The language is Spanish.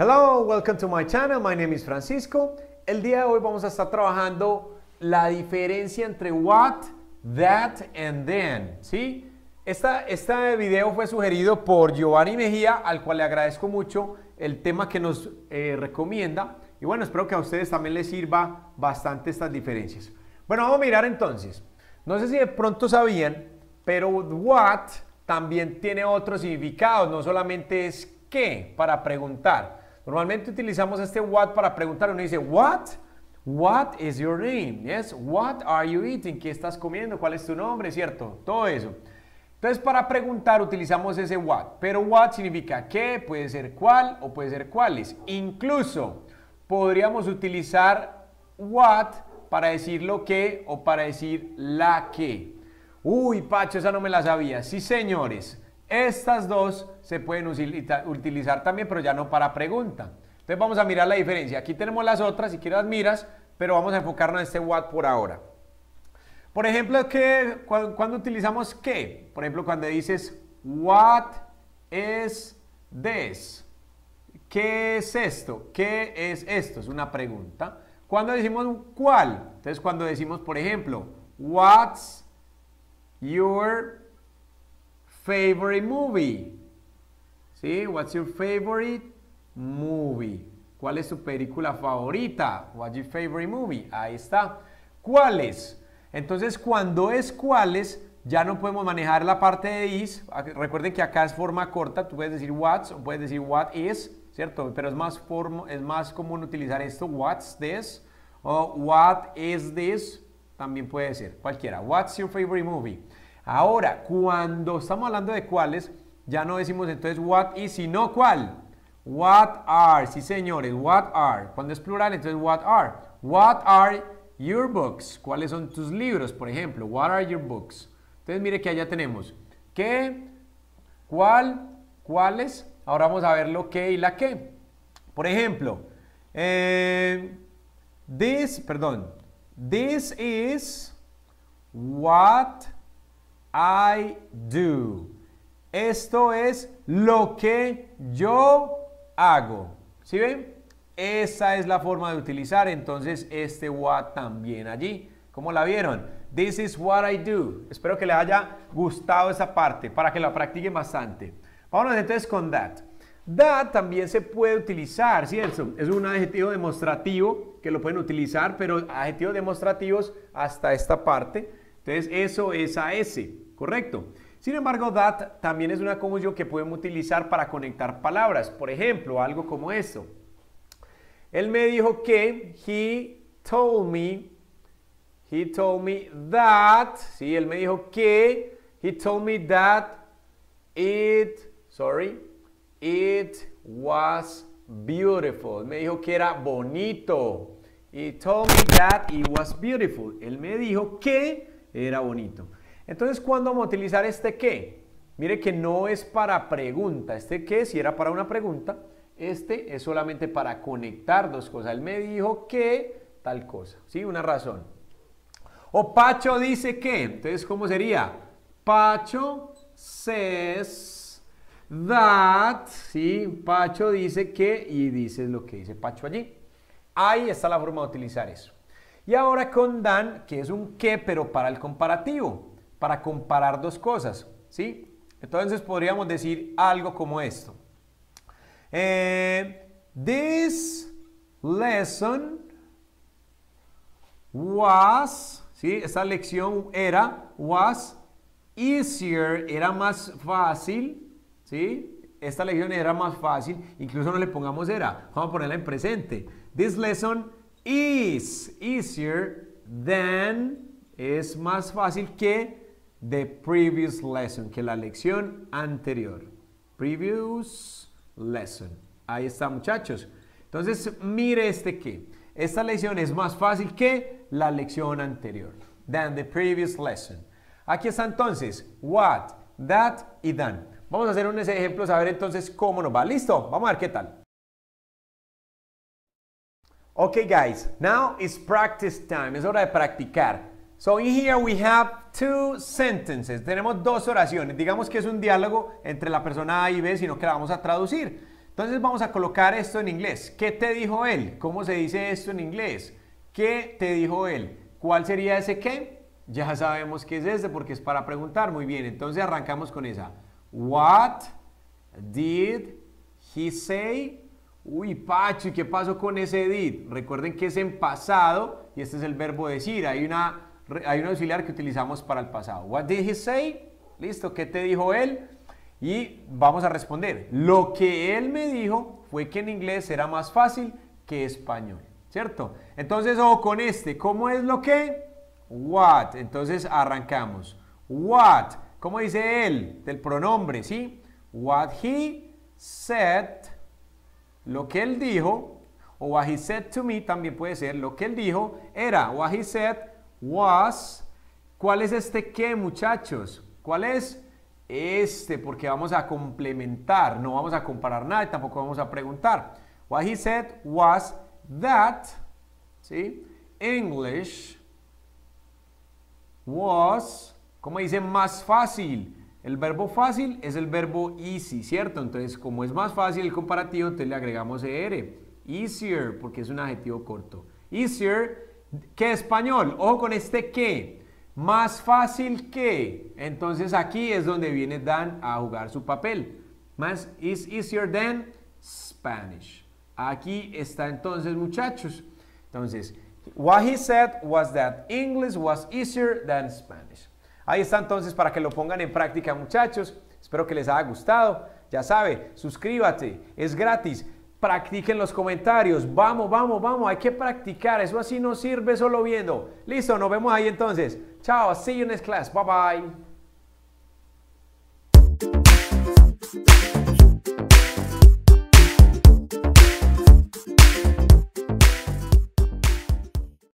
Hello, welcome to my channel. My name is Francisco. El día de hoy vamos a estar trabajando la diferencia entre what, that and then, ¿sí? Esta, este video fue sugerido por Giovanni Mejía, al cual le agradezco mucho el tema que nos eh, recomienda. Y bueno, espero que a ustedes también les sirva bastante estas diferencias. Bueno, vamos a mirar entonces. No sé si de pronto sabían, pero what también tiene otro significado, no solamente es qué para preguntar. Normalmente utilizamos este what para preguntar. Uno dice, what? What is your name? Yes, what are you eating? ¿Qué estás comiendo? ¿Cuál es tu nombre? ¿Cierto? Todo eso. Entonces, para preguntar utilizamos ese what. Pero what significa qué, puede ser cuál o puede ser cuáles. Incluso podríamos utilizar what para decir lo que o para decir la que. Uy, Pacho, esa no me la sabía. Sí, señores. Estas dos se pueden utilizar también, pero ya no para pregunta. Entonces vamos a mirar la diferencia. Aquí tenemos las otras, si quieres las miras, pero vamos a enfocarnos en este what por ahora. Por ejemplo, ¿qué, cuando, utilizamos qué? Por ejemplo, cuando dices what is this? ¿Qué es esto? ¿Qué es esto? Es una pregunta. Cuando decimos cuál? Entonces cuando decimos, por ejemplo, what's your favorite movie? ¿Sí? What's your favorite movie? ¿Cuál es tu película favorita? What's your favorite movie? Ahí está. ¿Cuáles? Entonces, cuando es cuáles, ya no podemos manejar la parte de is. Recuerden que acá es forma corta. Tú puedes decir what's o puedes decir what is, ¿cierto? Pero es más, es más común utilizar esto. What's this? O what is this? También puede ser. Cualquiera. What's your favorite movie? Ahora, cuando estamos hablando de cuáles, ya no decimos entonces what is, sino cuál. What are, sí señores, what are. Cuando es plural, entonces what are. What are your books? ¿Cuáles son tus libros, por ejemplo? What are your books? Entonces mire que allá tenemos qué, cuál, cuáles. Ahora vamos a ver lo que y la qué. Por ejemplo, eh, this, perdón, this is what I do. Esto es lo que yo hago. ¿Sí ven? Esa es la forma de utilizar entonces este what también allí. ¿Cómo la vieron? This is what I do. Espero que les haya gustado esa parte para que la practiquen bastante. Vámonos entonces con that. That también se puede utilizar, ¿cierto? Es un adjetivo demostrativo que lo pueden utilizar, pero adjetivos demostrativos hasta esta parte. Entonces, eso es a ese, ¿correcto? Sin embargo, that también es una conjunción que podemos utilizar para conectar palabras. Por ejemplo, algo como esto. Él me dijo que, he told me, he told me that, sí, él me dijo que, he told me that it, sorry, it was beautiful. me dijo que era bonito. He told me that it was beautiful. Él me dijo que era bonito. Entonces, ¿cuándo vamos a utilizar este qué? Mire que no es para pregunta. Este qué, si era para una pregunta, este es solamente para conectar dos cosas. Él me dijo que tal cosa, ¿sí? Una razón. O Pacho dice que. Entonces, ¿cómo sería? Pacho says that, ¿sí? Pacho dice que y dice lo que dice Pacho allí. Ahí está la forma de utilizar eso. Y ahora con Dan, que es un qué, pero para el comparativo, para comparar dos cosas, ¿sí? Entonces podríamos decir algo como esto. Eh, this lesson was, ¿sí? Esta lección era, was easier, era más fácil, ¿sí? Esta lección era más fácil, incluso no le pongamos era, vamos a ponerla en presente. This lesson is easier than, es más fácil que the previous lesson, que la lección anterior. Previous lesson. Ahí está, muchachos. Entonces, mire este que. Esta lección es más fácil que la lección anterior. Than the previous lesson. Aquí está entonces what, that y than. Vamos a hacer unos ejemplos a ver entonces cómo nos va. ¿Listo? Vamos a ver qué tal. Ok, guys. Now is practice time. Es hora de practicar. So in here we have two sentences. Tenemos dos oraciones. Digamos que es un diálogo entre la persona A y B, sino que la vamos a traducir. Entonces vamos a colocar esto en inglés. ¿Qué te dijo él? ¿Cómo se dice esto en inglés? ¿Qué te dijo él? ¿Cuál sería ese qué? Ya sabemos qué es este porque es para preguntar. Muy bien, entonces arrancamos con esa. What did he say? Uy, Pacho, ¿y qué pasó con ese did? Recuerden que es en pasado y este es el verbo decir. Hay, una, hay un auxiliar que utilizamos para el pasado. What did he say? Listo, ¿qué te dijo él? Y vamos a responder. Lo que él me dijo fue que en inglés era más fácil que español, ¿cierto? Entonces, ojo con este. ¿Cómo es lo que? What. Entonces, arrancamos. What. ¿Cómo dice él? Del pronombre, ¿sí? What he said lo que él dijo, o what he said to me también puede ser, lo que él dijo era, what he said was, ¿cuál es este qué muchachos? ¿Cuál es? Este, porque vamos a complementar, no vamos a comparar nada y tampoco vamos a preguntar. What he said was that, ¿sí? English was, ¿cómo dice? Más fácil. El verbo fácil es el verbo easy, ¿cierto? Entonces, como es más fácil el comparativo, entonces le agregamos er. Easier, porque es un adjetivo corto. Easier que español. Ojo con este que. Más fácil que. Entonces aquí es donde viene Dan a jugar su papel. Más is easier than Spanish. Aquí está entonces, muchachos. Entonces, what he said was that English was easier than Spanish. Ahí está entonces para que lo pongan en práctica muchachos. Espero que les haya gustado. Ya sabe, suscríbate, es gratis. Practiquen los comentarios. Vamos, vamos, vamos. Hay que practicar. Eso así no sirve solo viendo. Listo, nos vemos ahí entonces. Chao, see you next class. Bye bye.